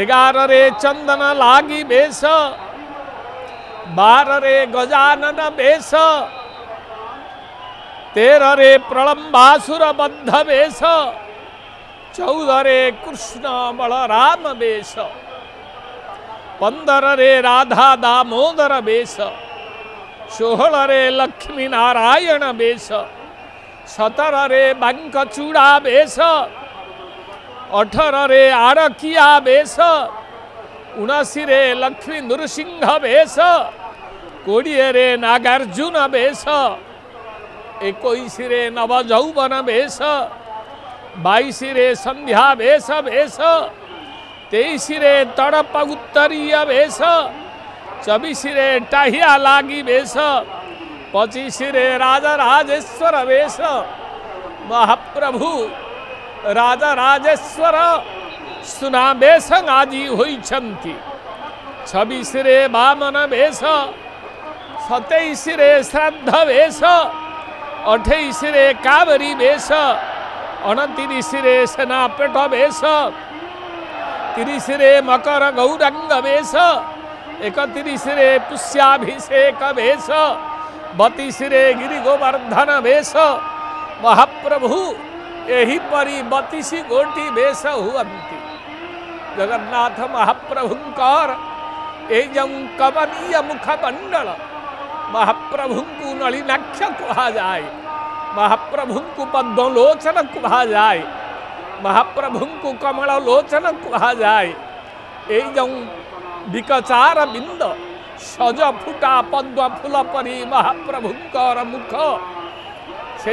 एगार चंदन लागी बेस बार रे गजानन बेस तेर रे प्रलम्बासुर बद्ध बेश चौदह रे कृष्ण बलराम बेश पंदर रे राधा दामोदर बेश षोह रे लक्ष्मी नारायण बेश सतर रे चूड़ा बेश अठर रे आरकिया बेश उनासी रे लक्ष्मी नृसिंह बेश कोड़े रे नागार्जुन बेश एक नवजौवन बेश बैश रे संध्या बेश बेश तेईस रे तड़प उत्तरीय बेश चौबीस रे टाहिया लागी बेश पचीस रे राजा राजेश्वर बेश महाप्रभु राजा राजेश्वर बेश आदि होती छब्बीस रे बामन बेश सतैश रे श्राद्ध बेश अठाईस रे कावरी बेश अणतीस रे सेनापेट बेश तीस रे मकर गौरंग वेश एक पुष्याभिषेक बेश बतीस रे गिरी गोवर्धन बेश महाप्रभु यही बतीसी गोटी बेस हुअंती जगन्नाथ महाप्रभुंकर एजं कमनीय मुखमंडल को नलिनाक्ष कहा जाए महाप्रभुंकु पद्मलोचन कहा जाए महाप्रभुंकु कमललोचन कहा जाए एजं बिंद सज फुटा पद्म फुल परी महाप्रभुंकर मुख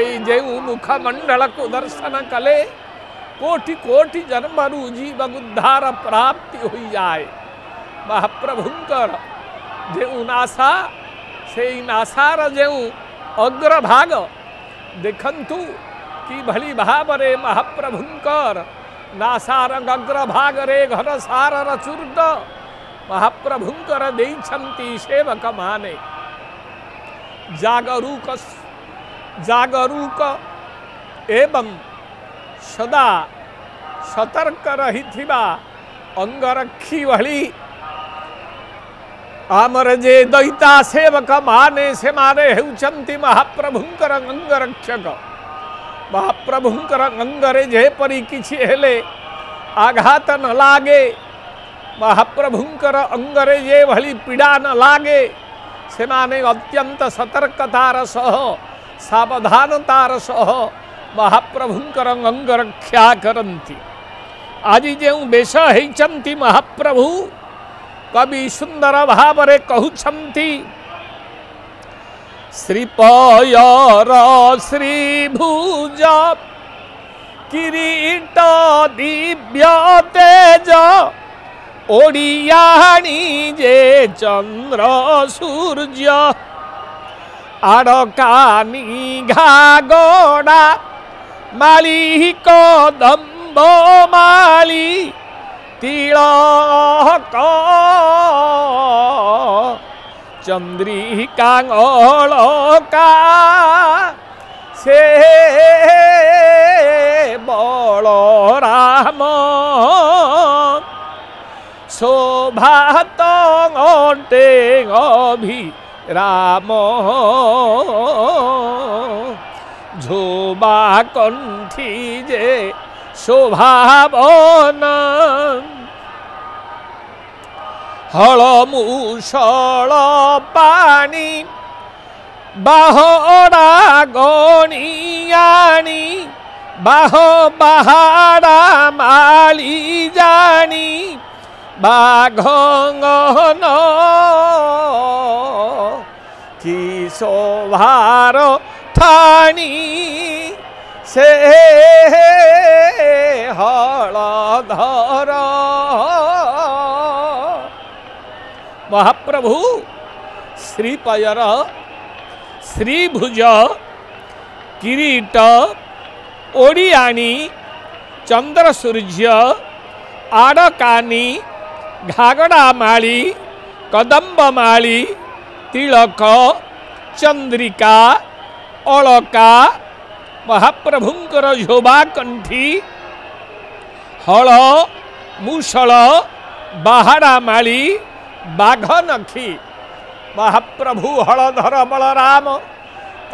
मुखमंडल को दर्शन कले कोटि कोटि जन्म जीव उद्धार प्राप्ति हो जाए महाप्रभुंकर जो नासा से नासार जो अग्रभाग देखु कि भली भाव रे महाप्रभुंकर नासार अग्रभाग रे घर सार चूर्द महाप्रभुंकर सेवक माने जागरूक जागरूक एवं सदा सतर्क रही अंगरक्षी भली आमर जे दयिता सेवक माने से मारे महाप्रभुंकर अंगरक्षक महाप्रभुंकर अंगरे जे परी किसी हेले आघात न लागे महाप्रभुंकर अंगरे जे भली पीड़ा न लागे से माने अत्यंत सतर्कतार सह सवधानतारह महाप्रभु रक्षा करती आज जो बेश होती महाप्रभु कवि सुंदर भाव कहते श्रीपय श्री भुज किरीट दिव्य तेज ओडियाणी चंद्र सूर्य अड़कानी घागोड़ा माली को दम्बो माली तिल को चंद्री का गोलोका से बड़ राम शोभा तो अभी রাম ঝোবা কণ্ঠি যে শোভাবনা হলমূষল পানি বাহরা গণিয়ানি বাহ বাহারা মালি জানি বাঘ की सोभारो थानी से हड़ा महाप्रभु श्री पयर श्रीभुज किरीट ओडियाणी चंद्र सूर्य आड़कानी घागड़ा माली कदम्ब माली तिलक चंद्रिका अलका महाप्रभुंर शोभाकंठी हल मूसल बाघ नखी महाप्रभु हलधर बलराम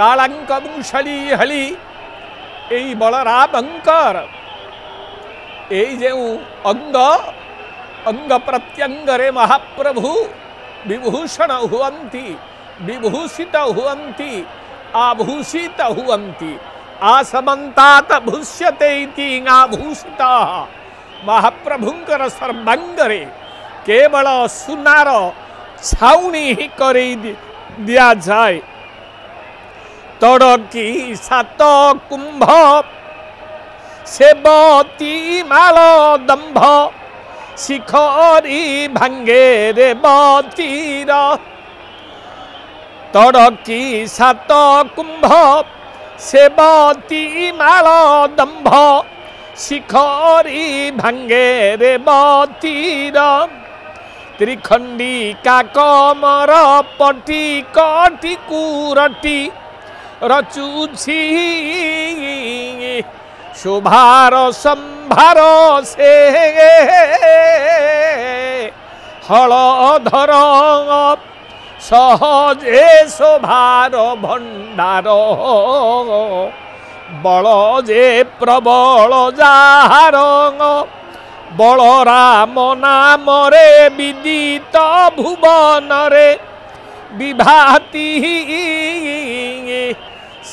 ताला मूसली हली बलरामकर अंग अंग प्रत्यंग महाप्रभु विभूषण हुवंती विभूषित हुवंती आभूषित हुवंती आसमंतात भूष्यते आभूषिता महाप्रभुंकर सर्वांगरे केवल सुनार छाउणी ही कर दिया जाए तड़की सात कुंभ सेवती माल दंभ शिखरी भांगे रे बतिर तडकी सात कुम्भ सेवती माल दम्भ शिखरी भांगे रे बतिर त्रिखण्डी काकमर पटी कटी कुरटी रचुछि शोभार सम्भ কুম্ভাৰ সিঙে হলধৰ সহজে শোভাৰ ভণ্ডাৰ বল যে প্ৰবল যাৰ বলৰাম নামৰে বিদিত ভুৱনৰে বিভাতি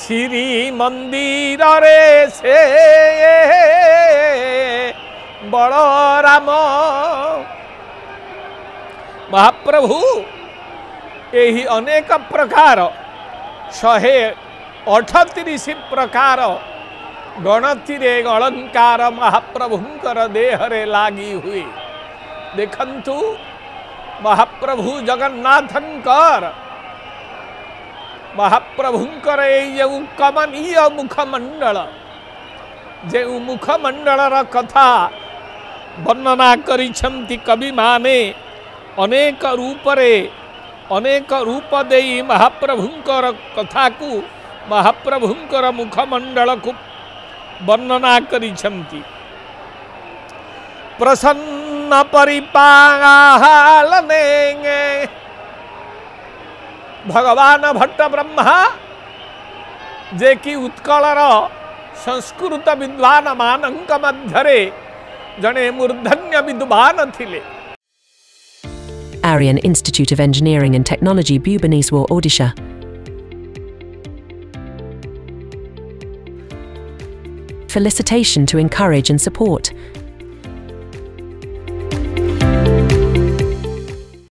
श्री मंदिर रे से बलराम महाप्रभु यही अनेक प्रकार शहे अठतीस प्रकार गणति अलंकार महाप्रभुंर देहरे लागि हुए देखु महाप्रभु जगन्नाथंकर મહાપ્રભુંકર એ જેવું કમનીય મુખમંડળ જેવું મુખમંડળર કથા વર્ણના કરીછંતિ કવિમાને અનેક રૂપરે અનેક રૂપ દેઈ મહાપ્રભુંકર કથાકુ મહાપ્રભુંકર મુખમંડળકુ વર્ણના કરીછંતિ પ્રસન્ન પરિપાહાલને ଭଗବାନ ଭଟ୍ଟ ବ୍ରହ୍ମା ଯେ କି ଉତ୍କଳର ସଂସ୍କୃତ ବିଦ୍ୱାନମାନଙ୍କ ମଧ୍ୟରେ जने मूर्धन्य विद्वान ଥିଲେ Aryan Institute of Engineering and Technology Bhubaneswar Odisha Felicitation to encourage and support